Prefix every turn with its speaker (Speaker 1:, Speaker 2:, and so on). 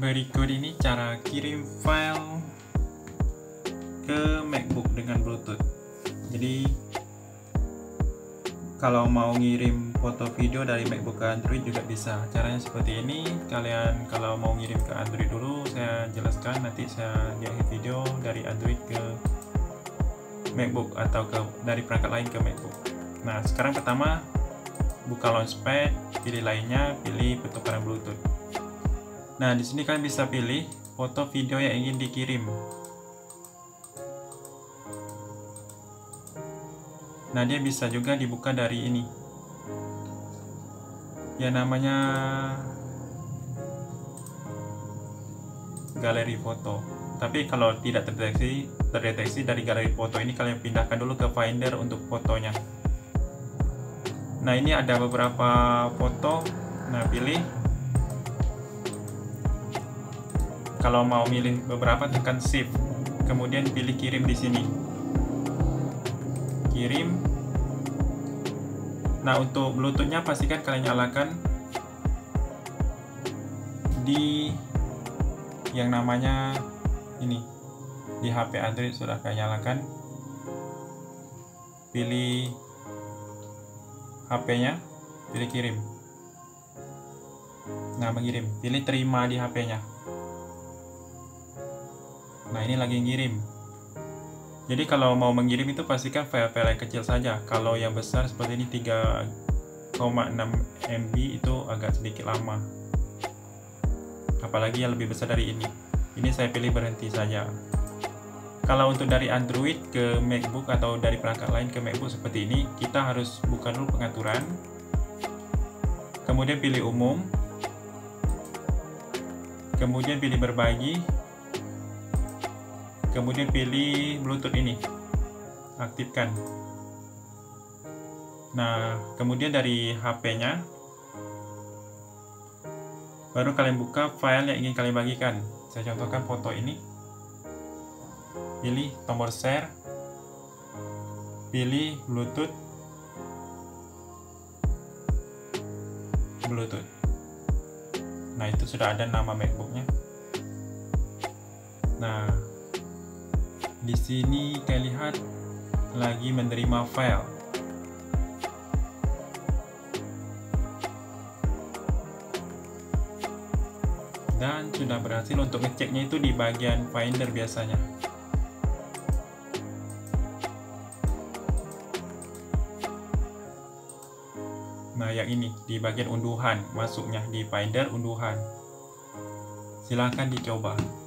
Speaker 1: Berikut ini cara kirim file ke MacBook dengan Bluetooth. Jadi kalau mau ngirim foto video dari MacBook ke Android juga bisa. Caranya seperti ini. Kalian kalau mau ngirim ke Android dulu, saya jelaskan nanti saya di akhir video dari Android ke MacBook atau ke dari perangkat lain ke MacBook. Nah, sekarang pertama buka Launchpad, pilih lainnya, pilih pertukaran Bluetooth. Nah, di sini kalian bisa pilih foto video yang ingin dikirim. Nah, dia bisa juga dibuka dari ini. Ya namanya galeri foto. Tapi kalau tidak terdeteksi, terdeteksi dari galeri foto ini kalian pindahkan dulu ke Finder untuk fotonya. Nah, ini ada beberapa foto. Nah, pilih. Kalau mau milih beberapa tekan shift, kemudian pilih kirim di sini. Kirim. Nah untuk bluetoothnya pastikan kalian nyalakan di yang namanya ini di HP Android sudah kalian nyalakan. Pilih HP nya pilih kirim. Nah mengirim. Pilih terima di HP nya nah ini lagi ngirim jadi kalau mau mengirim itu pastikan file-file yang kecil saja. Kalau yang besar seperti ini 3,6 MB itu agak sedikit lama. Apalagi yang lebih besar dari ini. Ini saya pilih berhenti saja. Kalau untuk dari Android ke MacBook atau dari perangkat lain ke MacBook seperti ini, kita harus buka dulu pengaturan. Kemudian pilih umum. Kemudian pilih berbagi kemudian pilih bluetooth ini. Aktifkan. Nah kemudian dari HP nya baru kalian buka file yang ingin kalian bagikan. Saya contohkan foto ini. Pilih tombol share. Pilih bluetooth. Bluetooth. Nah itu sudah ada nama macbooknya. Nah di sini kita lihat lagi menerima file. Dan sudah berhasil untuk ngeceknya itu di bagian Finder biasanya. Nah, yang ini di bagian unduhan masuknya di Finder unduhan. Silahkan dicoba.